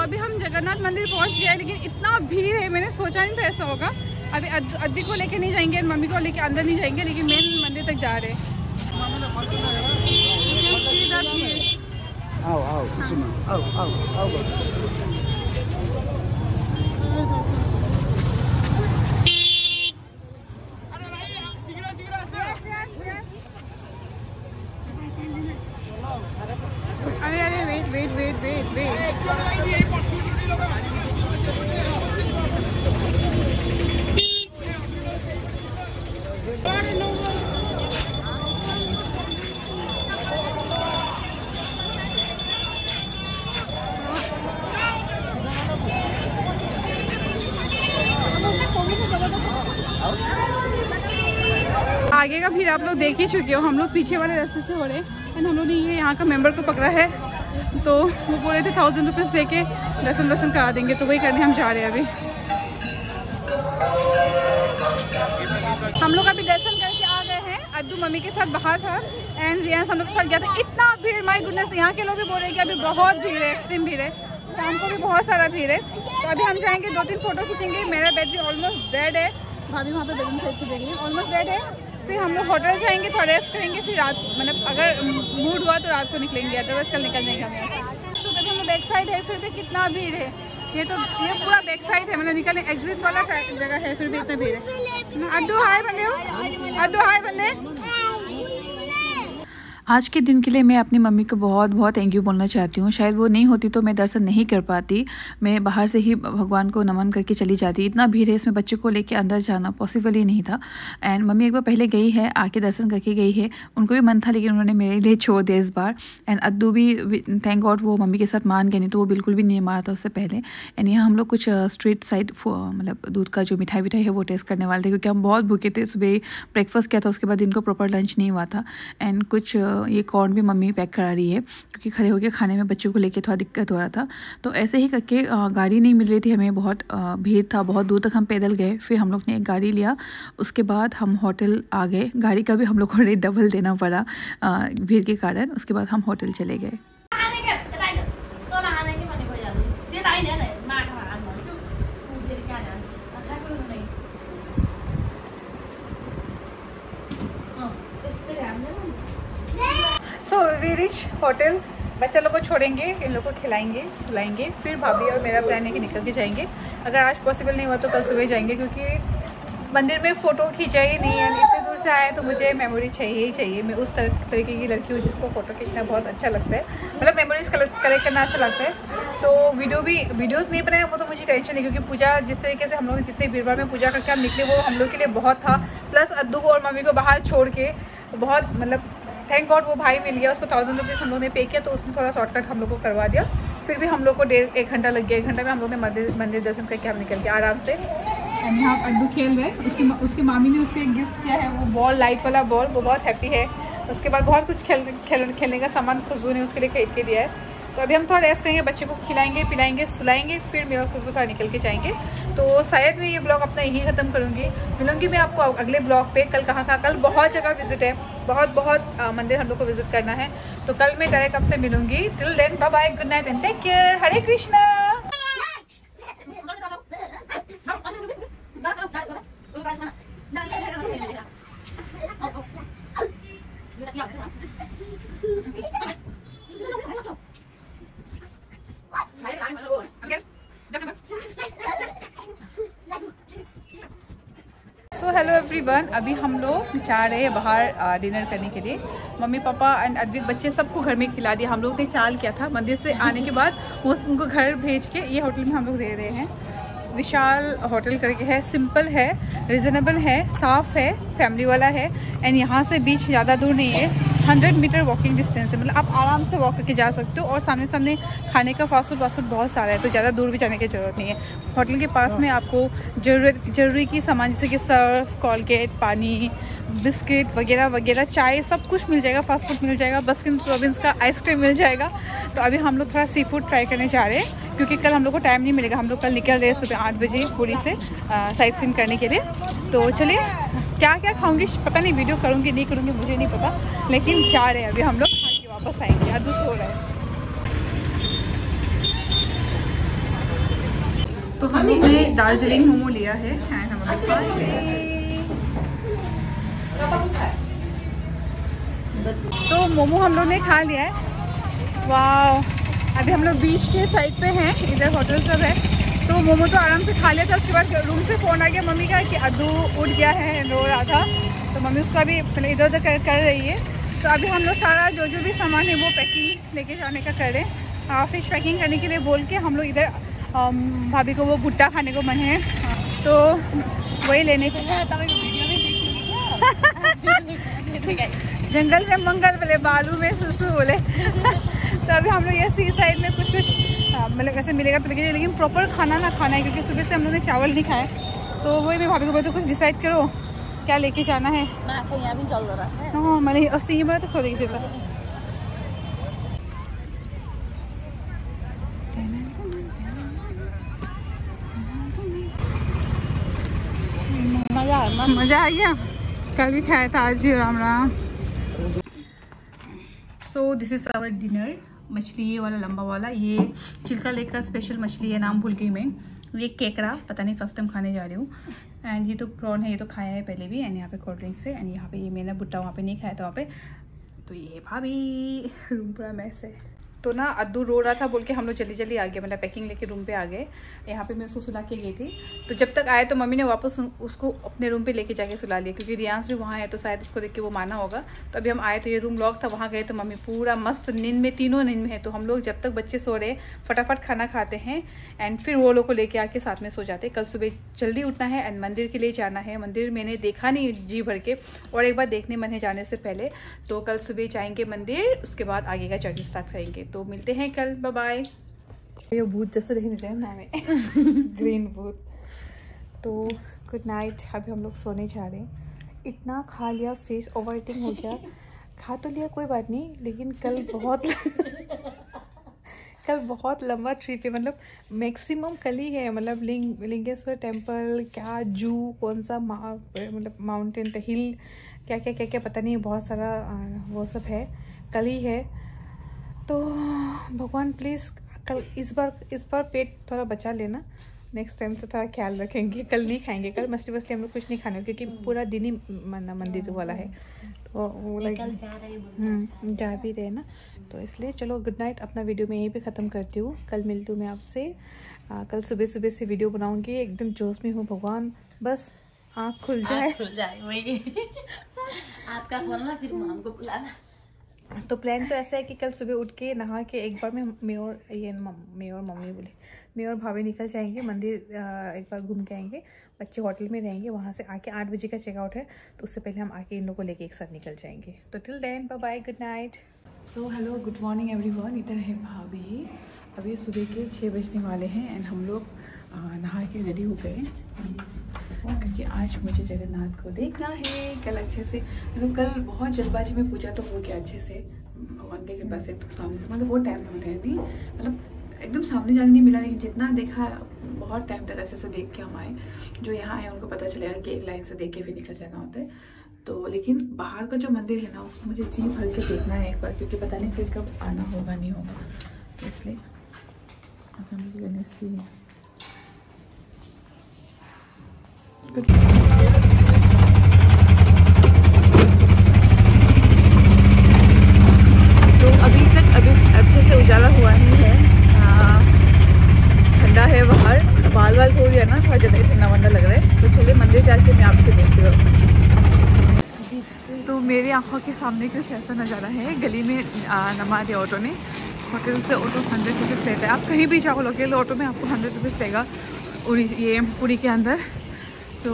तो अभी हम जगन्नाथ मंदिर पहुँच गए लेकिन इतना भीड़ है, मैंने सोचा नहीं था ऐसा होगा। अभी अद्दी को लेके नहीं जाएँगे, मम्मी को लेके अंदर नहीं जाएँगे, लेकिन मेन मंदिर तक जा रहे हैं। आओ आगे का भीड़ आप लोग देख ही चुके हो, हम लोग पीछे वाले रास्ते से हो रहे एंड हम लोग ने ये यहाँ का मेंबर को पकड़ा है। तो वो बोल रहे थे थाउज़ेंड रुपीज़ दे के दर्शन दर्शन करा देंगे तो वही करने हम जा रहे हैं अभी। हम लोग अभी दर्शन करके आ गए हैं, अद्दू मम्मी के साथ बाहर था एंड रियान हम लोग के साथ गया था। इतना भीड़ माई गुडनेस यहाँ के लोग भी बोल रहे हैं कि अभी बहुत भीड़ है एक्सट्रीम भीड़ है। शाम को भी बहुत सारा भीड़ है। तो अभी हम जाएँगे दो तीन फ़ोटो खींचेंगे। मेरा बैटरी ऑलमोस्ट डेड है। भाभी वहाँ पे बेडरूम खरीद के देंगे ऑलमोस्ट डेड है। फिर हम लोग होटल जाएँगे, थोड़ा रेस्ट करेंगे, फिर रात मतलब अगर मूड हुआ तो रात को निकलेंगे अदरवाइज़ कल निकल जाएँगे हम यहाँ से। तो हम बैक साइड है, फिर भी कितना भीड़ है? ये तो ये पूरा बैक साइड है मतलब निकलने एग्जिट वाला जगह है, फिर भी इतना भीड़ है। अड्डू हाय बने हो, अड्डू हाय बंदे। आज के दिन के लिए मैं अपनी मम्मी को बहुत बहुत थैंक यू बोलना चाहती हूँ। शायद वो नहीं होती तो मैं दर्शन नहीं कर पाती। मैं बाहर से ही भगवान को नमन करके चली जाती। इतना भीड़ है इसमें बच्चे को लेके अंदर जाना पॉसिबल ही नहीं था। एंड मम्मी एक बार पहले गई है, आके दर्शन करके गई है। उनको भी मन था लेकिन उन्होंने मेरे लिए छोड़ दिया इस बार। एंड अद्दू भी थैंक गॉड वो मम्मी के साथ मान गया नहीं तो वो बिल्कुल भी नहीं मारा था उससे पहले। एंड यहाँ हम लोग कुछ स्ट्रीट साइड मतलब दूध का जो मिठाई विठाई है वो टेस्ट करने वाले थे क्योंकि हम बहुत भूखे थे। सुबह ब्रेकफास्ट किया था, उसके बाद इनको प्रॉपर लंच नहीं हुआ था। एंड कुछ ये कॉर्न भी मम्मी पैक करा रही है, क्योंकि खड़े होकर खाने में बच्चों को लेके थोड़ा दिक्कत हो रहा था। तो ऐसे ही करके गाड़ी नहीं मिल रही थी हमें, बहुत भीड़ था, बहुत दूर तक हम पैदल गए, फिर हम लोग ने एक गाड़ी लिया, उसके बाद हम होटल आ गए। गाड़ी का भी हम लोग को रेट डबल देना पड़ा भीड़ के कारण, उसके बाद हम होटल चले गए सो वी रिच होटल बच्चा लोग को छोड़ेंगे, इन लोग को खिलाएँगे, सुलाएँगे, फिर भाभी और मेरा प्लान है कि निकल के जाएँगे। अगर आज पॉसिबल नहीं हुआ तो कल सुबह जाएँगे, क्योंकि मंदिर में फ़ोटो खींचा ही नहीं है इतने दूर से आए तो मुझे मेमोरी चाहिए ही चाहिए। मैं उस तरह तरीके की लड़की हूँ जिसको फ़ोटो खींचना बहुत अच्छा लगता है। मतलब मेमोरीज कलेक्ट करना अच्छा लगता है। तो वीडियो भी वीडियोस नहीं बनाए, वो तो मुझे टेंशन है, क्योंकि पूजा जिस तरीके से हम लोग जितने भीड़ में पूजा करके हम निकले, वो हम लोग के लिए बहुत था। प्लस अद्दू को और मम्मी को बाहर छोड़ के बहुत मतलब थैंक गॉड वो भाई मिल गया, उसको थाउज़ेंड रुपीज़ हम लोग ने पे किया तो उसने थोड़ा शॉर्टकट हम लोग को करवा दिया। फिर भी हम लोग को डेढ़, एक घंटा लग गया। एक घंटा में हम लोग ने मंदिर मंदिर दर्शन करके हम निकल गए आराम से। यहाँ अद्दू खेल रहे उसकी उसकी मामी ने उसको एक गिफ्ट किया है, वो बॉल लाइट वाला बॉल वो बहुत हैप्पी है। उसके बाद बहुत कुछ खेल खेल, खेलने का सामान, खुशबू ने उसके लिए खरीद के दिया है। तो अभी हम थोड़ा रेस्ट करेंगे, बच्चे को खिलाएँगे, पिलाएँगे, सुलाएँगे, फिर मेरा खुशबू थोड़ा निकल के जाएँगे। तो शायद मैं ये ब्लॉग अपना यहीं ख़त्म करूँगी। मिलूँगी मैं आपको अगले ब्लॉग पे। कल कहाँ कहाँ कल बहुत जगह विज़िट है। बहुत बहुत मंदिर हम लोग को विज़िट करना है। तो कल मैं डायरेक्ट आपसे मिलूँगी। Till then bye good night and take care Hare Krishna so hello everyone अभी हम लोग जा रहे हैं बाहर डिनर करने के लिए। मम्मी, पापा एंड अद्विक बच्चे सबको घर में खिला दिया। हम लोग ने चाल किया था। मंदिर से आने के बाद वो उनको घर भेज के ये होटल में हम लोग रह रहे हैं। विशाल होटल करके है सिंपल है रिजनेबल है, साफ़ है फैमिली वाला है एंड यहाँ से बीच ज़्यादा दूर नहीं है। हंड्रेड मीटर वॉकिंग डिस्टेंस है मतलब आप आराम से वॉक करके जा सकते हो और सामने सामने खाने का फास्ट फ़ूड फास्ट फ़ूड बहुत सारा है तो ज़्यादा दूर भी जाने की ज़रूरत नहीं है। होटल के पास में आपको ज़रूरत ज़रूरी की सामान जैसे कि सर्फ कॉलगेट पानी, बिस्किट वगैरह वगैरह, चाय, सब कुछ मिल जाएगा फास्ट फ़ूड मिल जाएगा बस्किन रोबिन्स का आइसक्रीम मिल जाएगा। तो अभी हम लोग थोड़ा सी फ़ूड ट्राई करने जा रहे हैं। क्योंकि कल हम लोग को टाइम नहीं मिलेगा। हम लोग कल निकल रहे हैं सुबह आठ बजे पूरी से साइट सीन करने के लिए। तो चलिए क्या क्या खाऊँगी? पता नहीं वीडियो करूँगी, नहीं करूँगी, मुझे नहीं पता। लेकिन जा रहे हैं अभी हम लोग। वापस आएँगे। अदू सो रहे हैं। तो हम लोग दार्जिलिंग मोमो लिया है तो मोमो हम लोग ने खा लिया है। वाह अभी हम लोग बीच के साइड पे हैं इधर होटल सब है। तो मोमो तो आराम से खा लिया था उसके बाद रूम से फ़ोन आ गया मम्मी का कि अद्दू उठ गया है रो रहा था। तो मम्मी उसका भी इधर उधर कर, कर रही है। तो अभी हम लोग सारा जो जो भी सामान है वो पैकिंग लेके जाने का कर रहे हैं। फ़िश पैकिंग करने के लिए बोल के हम लोग इधर भाभी को वो भुट्टा खाने को मन है। तो वही लेने के जंगल में मंगल बोले बालू में सुसु बोले। तो अभी हम लोग ये सी साइड में कुछ कुछ मतलब ऐसे मिलेगा तो लेकिन लेकिन प्रॉपर खाना ना खाना है क्योंकि सुबह से हम लोग ने चावल नहीं खाए तो वही मैं भाभी को बोलते कुछ डिसाइड करो क्या लेके जाना है? हाँ मैंने ही तो सौ देख देता मज़ा आ गया। कल भी खाया था आज भी Ram Ram. So this is our dinner मछली, ये वाला लंबा वाला, ये चिल्का लेक का स्पेशल मछली है, नाम भूल गई मैं। ये केकड़ा, पता नहीं फ़र्स्ट टाइम खाने जा रही हूँ। एंड ये तो प्रॉन है, ये तो खाया है पहले भी एंड यहाँ पे कोल्ड ड्रिंक से एंड यहाँ पे ये मैंने भुट्टा वहाँ पे नहीं खाया था वहाँ पे। तो ये भाभी, रूम पूरा मैस है। तो ना अद्दू रो रहा था, बोल के हम लोग जल्दी जल्दी आ गए मतलब पैकिंग लेके रूम पे आ गए। यहाँ पे मैं उसको सुला के गई थी। तो जब तक आए तो मम्मी ने वापस उसको अपने रूम पे लेके जाके सुला लिया, क्योंकि रियांस भी वहाँ है तो शायद उसको देख के वो माना होगा। तो अभी हम आए तो ये रूम लॉक था, वहाँ गए तो मम्मी पूरा मस्त नींद में, तीनों नींद में है। तो हम लोग जब तक बच्चे सो रहे, फटाफट खाना खाते हैं एंड फिर वो लोग को लेके आके साथ में सो जाते कल सुबह जल्दी उठना है एंड मंदिर के लिए जाना है। मंदिर मैंने देखा नहीं जी भर के, और एक बार देखने मन है जाने से पहले। तो कल सुबह जाएँगे मंदिर, उसके बाद आगे का जर्नी स्टार्ट करेंगे। तो मिलते हैं कल बाय बाय ये भूत जैसे देख रहे हैं ना हमें। ग्रीन भूत। तो गुड नाइट अभी हम लोग सोने जा रहे हैं। इतना खा लिया फेस ओवर ईटिंग हो गया। खा तो लिया कोई बात नहीं लेकिन कल बहुत कल बहुत लंबा ट्रिप है। मतलब मैक्सिमम कल ही है। मतलब लिंग लिंगेश्वर टेंपल क्या जू कौन सा मतलब माउंटेन हिल क्या क्या क्या क्या पता नहीं बहुत सारा वो सब है। कल ही है। तो भगवान प्लीज़ कल इस बार इस बार पेट थोड़ा बचा लेना। नेक्स्ट टाइम से थोड़ा ख्याल रखेंगे। कल नहीं खाएँगे। कल मछली वछली हम लोग कुछ नहीं खाने क्योंकि पूरा दिन ही मंदिर वाला है। तो वो लाइक हम्म, जा भी रहे ना। तो इसलिए चलो गुड नाइट अपना वीडियो मैं यहीं पे ख़त्म करती हूँ। कल मिलती हूँ मैं आपसे। कल सुबह सुबह से वीडियो बनाऊँगी। एकदम जोश में हूँ भगवान। बस आँख खुल जाए। खुल जाए वही। आपका खोलना फिर हमको बुलाना। तो प्लान तो ऐसा है कि कल सुबह उठ के नहा के एक बार में मैं ये मैं और मम्मी बोले मैं और भाभी निकल जाएँगे, मंदिर एक बार घूम के आएँगे, बच्चे होटल में रहेंगे, वहाँ से आके आठ बजे का चेकआउट है तो उससे पहले हम आके इन लोगों को लेके एक साथ निकल जाएँगे। तो till then bye good night so hello good morning everyone इधर है भाभी। अभी सुबह के छः बजने वाले हैं एंड हम लोग नहा के रेडी हो गए। क्योंकि आज मुझे जगन्नाथ को देखना है। कल अच्छे से मतलब कल बहुत जल्दबाजी में पूजा तो हो गया अच्छे से। भगवान के कृपा से एकदम सामने से मतलब बहुत टाइम से मुझे नहीं मतलब एकदम सामने जाने नहीं मिला, लेकिन जितना देखा, बहुत टाइम तक ऐसे से देख के हम आए। जो यहाँ आए, उनको पता चलेगा कि एक लाइन से देख के फिर निकल जाना होता है। तो लेकिन बाहर का जो मंदिर है ना, उसको मुझे जी भर के देखना है एक बार, क्योंकि पता नहीं फिर कब आना होगा, नहीं होगा। तो इसलिए गणेश जी तो अभी तक अभी अच्छे से उजाला हुआ नहीं है। ठंडा है बाहर। बाल बाल हो गया ना, थोड़ा ज़्यादा ठंडा वंडा लग रहा है। तो चलिए मंदिर जा जाके मैं आपसे मिलती हूँ। तो मेरी आँखों के सामने कुछ ऐसा नज़ारा है। गली में नमा दिया ऑटो ने। होटल से ऑटो हंड्रेड रुपीज़ लेता है। आप कहीं भी जाओ, लोकेल ऑटो में आपको हंड्रेड रुपीज़ देगा। लेगा ये पूरी के अंदर। तो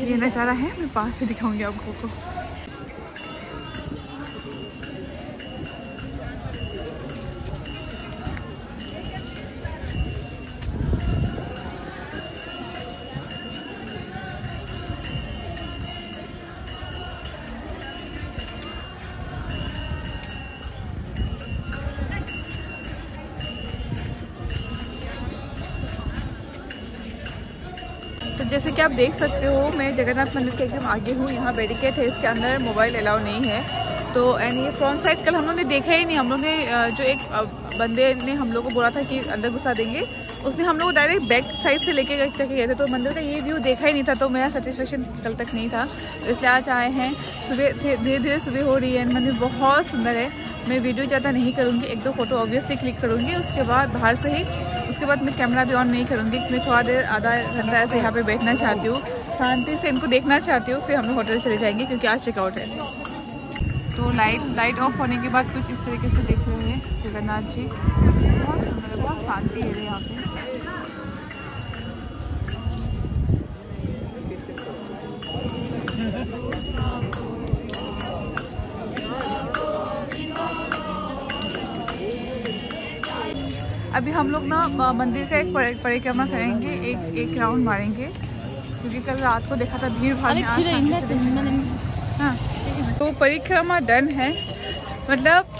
ये नज़ारा है मैं पास से दिखाऊँगी आपको। जैसे कि आप देख सकते हो, मैं जगन्नाथ मंदिर के एकदम आगे हूँ। यहाँ बैरिकेड है, इसके अंदर मोबाइल अलाउ नहीं है। तो एंड ये फ्रंट साइड कल हम लोग ने देखा ही नहीं। हम लोग ने जो एक बंदे ने हम लोग को बोला था कि अंदर घुसा देंगे। उसने हम लोग को डायरेक्ट बैक साइड से लेके चले गए थे। तो मंदिर का ये व्यू देखा ही नहीं था तो मेरा सेटिस्फेक्शन कल तक नहीं था। तो इसलिए आज आए हैं। सुबह, धीरे धीरे सुबह हो रही है मंदिर बहुत सुंदर है। मैं वीडियो ज़्यादा नहीं करूँगी, एक दो फ़ोटो ऑब्वियसली क्लिक करूँगी। उसके बाद बाहर से ही उसके बाद मैं कैमरा भी ऑन नहीं करूँगी मैं थोड़ा देर आधा घंटा ऐसे यहाँ पे बैठना चाहती हूँ। शांति से इनको देखना चाहती हूँ, फिर हम लोग होटल चले जाएँगे, क्योंकि आज चेकआउट है। तो लाइट लाइट ऑफ़ होने के बाद कुछ इस तरीके से देख रहे हैं जगन्नाथ जी, बहुत सुंदर बहुत शांति है यहाँ पे। हम लोग ना मंदिर का एक परिक्रमा करेंगे एक एक राउंड मारेंगे। क्योंकि कल रात को देखा था भीड़ भाड़ हाँ तो परिक्रमा डन है। मतलब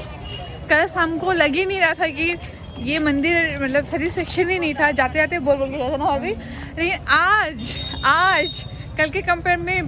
कल शाम को लग ही नहीं रहा था कि ये मंदिर मतलब सेटिस्फेक्शन ही नहीं था। जाते जाते बोल बोल के जाता ना अभी। लेकिन आज आज कल के कंपेयर में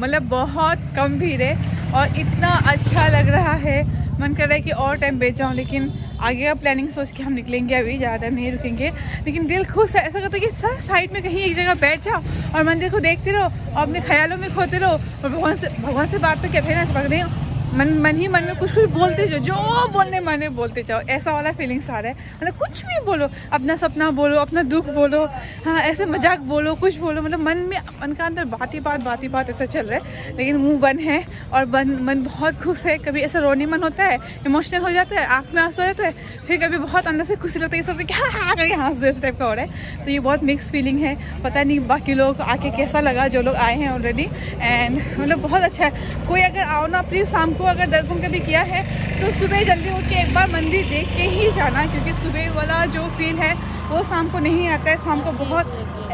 मतलब बहुत कम भीड़ है और इतना अच्छा लग रहा है। मन कर रहा है कि और टाइम बेच जाऊँ लेकिन आगे का प्लानिंग सोच के हम निकलेंगे, अभी ज़्यादा नहीं रुकेंगे। लेकिन दिल खुश ऐसा करता है कि सर साइड में कहीं एक जगह बैठ जाओ और मंदिर को देखते रहो, और अपने ख्यालों में खोते रहो। और भगवान से भगवान से बात तो क्या ना ना मन मन ही मन में कुछ कुछ बोलते जाओ, जो बोलने मन बोलते जाओ। ऐसा वाला फीलिंग्स आ रहा है। मतलब कुछ भी बोलो, अपना सपना बोलो, अपना दुख बोलो हाँ ऐसे मज़ाक बोलो, कुछ बोलो मतलब मन में, मन का अंदर बात ही बात बात ही बात ऐसा चल रहा है। लेकिन मुँह बंद है और बन, मन बहुत खुश है। कभी ऐसा रोने मन होता है इमोशनल हो जाता है, आँख में आँसू हो जाता है, फिर कभी बहुत अंदर से खुशी लगती है, सोचते क्या हाँ करके हंस दो इस टाइप का हो रहा है। तो ये बहुत मिक्स फीलिंग है। पता नहीं बाकी लोग आके कैसा लगा, जो लोग आए हैं ऑलरेडी एंड मतलब बहुत अच्छा है। कोई अगर आओ ना प्लीज़ शाम को अगर दर्शन कभी किया है तो सुबह जल्दी उठ के एक बार मंदिर देख के ही जाना, क्योंकि सुबह वाला जो फील है, वो शाम को नहीं आता है। शाम को बहुत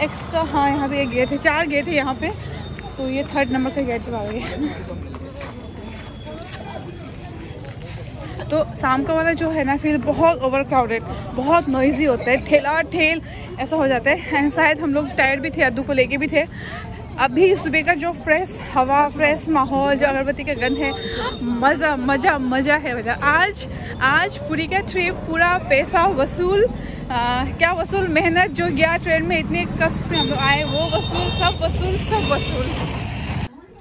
एक्स्ट्रा हाँ यहाँ पे एक गेट है, चार गेट है यहाँ पे। तो ये थर्ड नंबर का गेट आ गया। तो शाम का वाला जो है ना फिर बहुत ओवर क्राउडेड बहुत नॉइजी होता है ठेला ठेल ऐसा हो जाता है। एंड शायद हम लोग टायर्ड भी थे, अद्दू को लेके भी थे। अभी सुबह का जो फ्रेश हवा फ्रेश माहौल जो अगरबत्ती का गन है मज़ा मज़ा मज़ा है मज़ा। आज आज पूरी का ट्रिप पूरा पैसा वसूल आ, क्या वसूल? मेहनत जो गया ट्रेन में इतने कष्ट में हम लोग आए वो वसूल सब वसूल सब वसूल।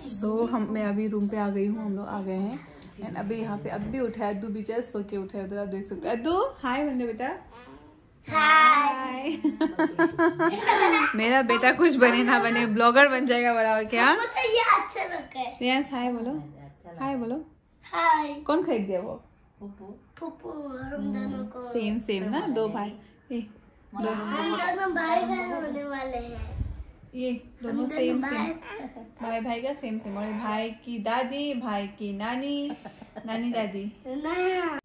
सो so, हम मैं अभी रूम पे आ गई हूँ हम लोग आ गए हैं। एंड अभी यहाँ पे अब भी उठा अद्दू भी सो के उठा उधर आप देख सकते अद्दू? हाय बंदे बेटा। हाय मेरा बेटा कुछ बने ना बने ब्लॉगर बन जाएगा बड़ा क्या? तो ये अच्छा लगता है। रियांस हाय बोलो। हाय बोलो। हाय कौन खरीद दिया वो? पुप्पू हम दोनों को। सेम सेम ना दो भाई। ए, दोनों भाई। बहन होने वाले हैं। ये दोनों सेम सेम भाई भाई का सेम सेम और भाई की दादी भाई की नानी नानी दादी। ना।